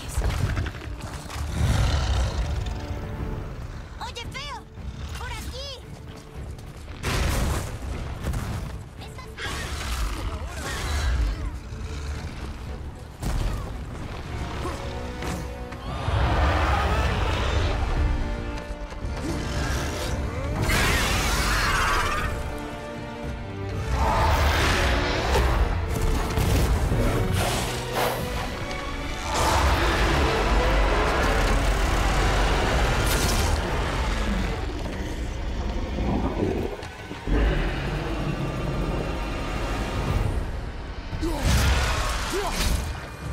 Gracias.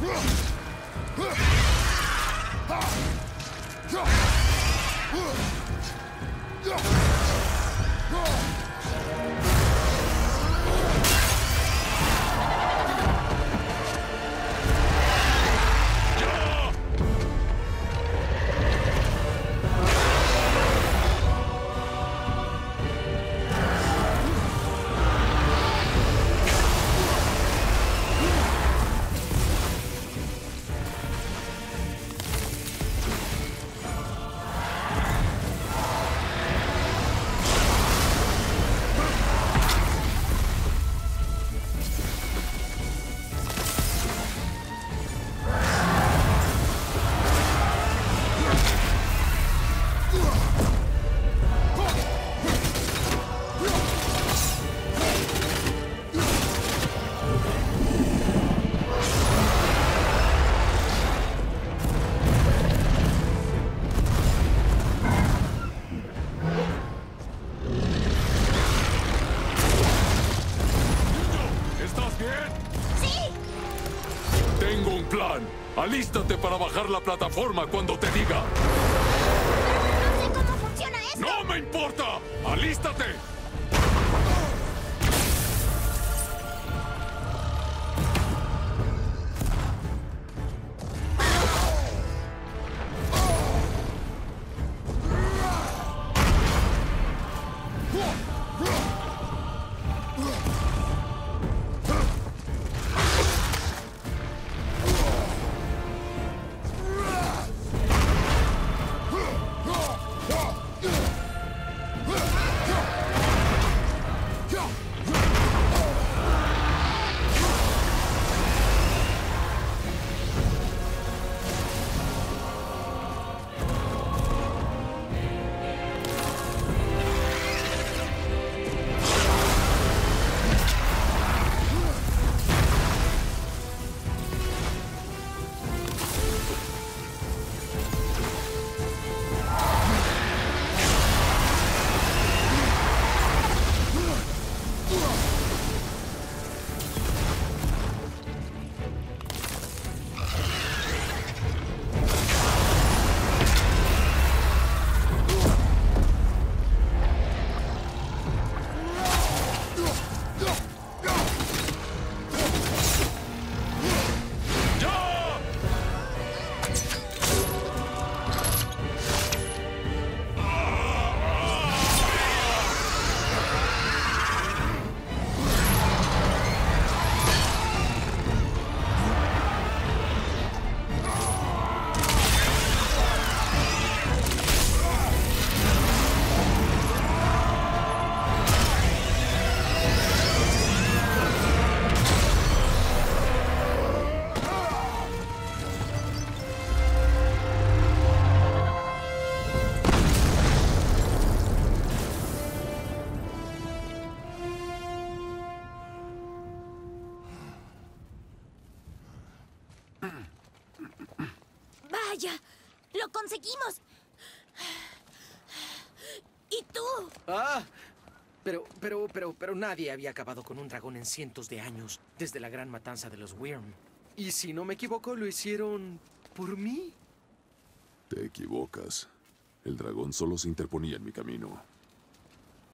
Yeah. Alístate para bajar la plataforma cuando te diga. No sé cómo funciona esto. ¡No me importa! ¡Alístate! Vaya, lo conseguimos. ¿Y tú? Ah, pero, pero, pero, pero nadie había acabado con un dragón en cientos de años, desde la gran matanza de los Wyrm. Y si no me equivoco, lo hicieron por mí. Te equivocas. El dragón solo se interponía en mi camino.